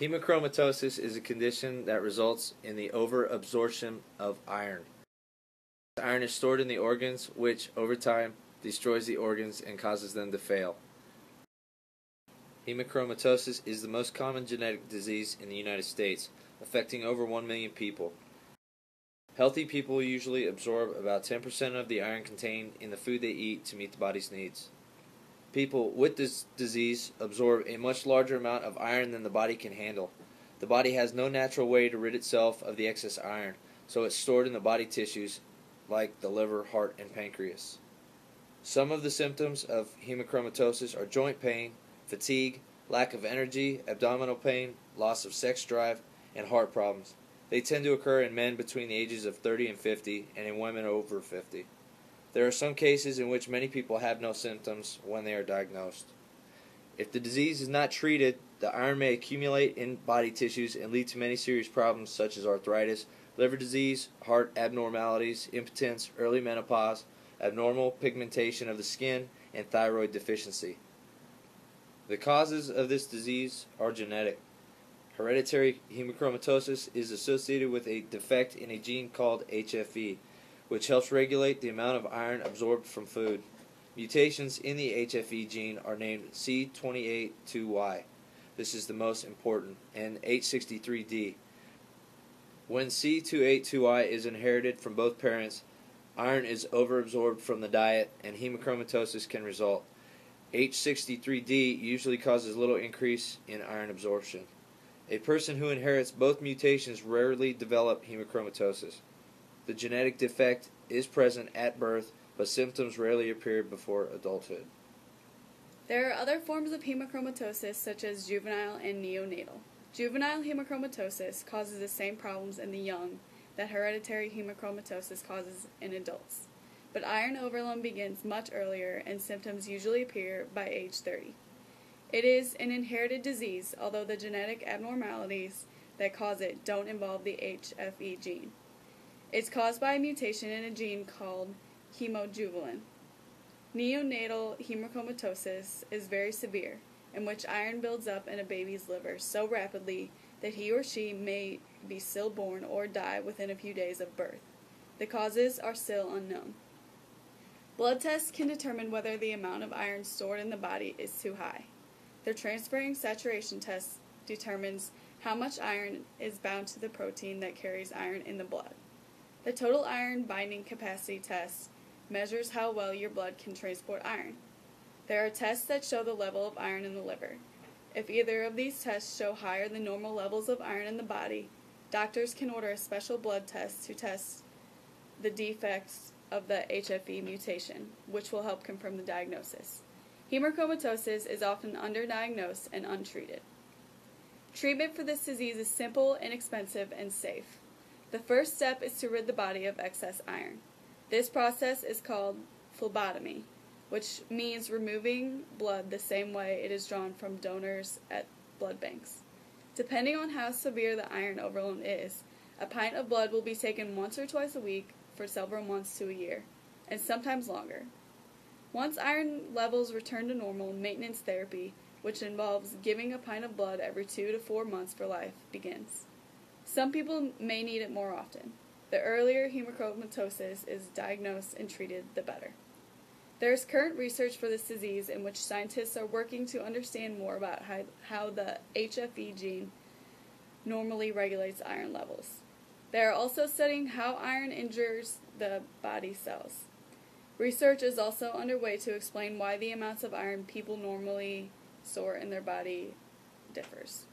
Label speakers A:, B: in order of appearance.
A: Hemochromatosis is a condition that results in the overabsorption of iron. Iron is stored in the organs, which, over time, destroys the organs and causes them to fail. Hemochromatosis is the most common genetic disease in the United States, affecting over 1 million people. Healthy people usually absorb about 10% of the iron contained in the food they eat to meet the body's needs. People with this disease absorb a much larger amount of iron than the body can handle. The body has no natural way to rid itself of the excess iron, so it's stored in the body tissues like the liver, heart, and pancreas. Some of the symptoms of hemochromatosis are joint pain, fatigue, lack of energy, abdominal pain, loss of sex drive, and heart problems. They tend to occur in men between the ages of 30 and 50 and in women over 50. There are some cases in which many people have no symptoms when they are diagnosed. If the disease is not treated, the iron may accumulate in body tissues and lead to many serious problems such as arthritis, liver disease, heart abnormalities, impotence, early menopause, abnormal pigmentation of the skin, and thyroid deficiency. The causes of this disease are genetic. Hereditary hemochromatosis is associated with a defect in a gene called HFE which helps regulate the amount of iron absorbed from food. Mutations in the HFE gene are named C282Y. This is the most important, and H63D. When C282Y is inherited from both parents, iron is overabsorbed from the diet and hemochromatosis can result. H63D usually causes little increase in iron absorption. A person who inherits both mutations rarely develop hemochromatosis. The genetic defect is present at birth, but symptoms rarely appear before adulthood.
B: There are other forms of hemochromatosis, such as juvenile and neonatal. Juvenile hemochromatosis causes the same problems in the young that hereditary hemochromatosis causes in adults. But iron overload begins much earlier and symptoms usually appear by age 30. It is an inherited disease, although the genetic abnormalities that cause it don't involve the HFE gene. It's caused by a mutation in a gene called hemojuvelin. Neonatal hemochromatosis is very severe, in which iron builds up in a baby's liver so rapidly that he or she may be stillborn or die within a few days of birth. The causes are still unknown. Blood tests can determine whether the amount of iron stored in the body is too high. The transferrin saturation test determines how much iron is bound to the protein that carries iron in the blood. The total iron binding capacity test measures how well your blood can transport iron. There are tests that show the level of iron in the liver. If either of these tests show higher than normal levels of iron in the body, doctors can order a special blood test to test the defects of the HFE mutation, which will help confirm the diagnosis. Hemochromatosis is often underdiagnosed and untreated. Treatment for this disease is simple, inexpensive, and safe. The first step is to rid the body of excess iron. This process is called phlebotomy, which means removing blood the same way it is drawn from donors at blood banks. Depending on how severe the iron overload is, a pint of blood will be taken once or twice a week for several months to a year, and sometimes longer. Once iron levels return to normal, maintenance therapy, which involves giving a pint of blood every two to four months for life, begins. Some people may need it more often. The earlier hemochromatosis is diagnosed and treated, the better. There is current research for this disease in which scientists are working to understand more about how, the HFE gene normally regulates iron levels. They are also studying how iron injures the body cells. Research is also underway to explain why the amounts of iron people normally store in their body differs.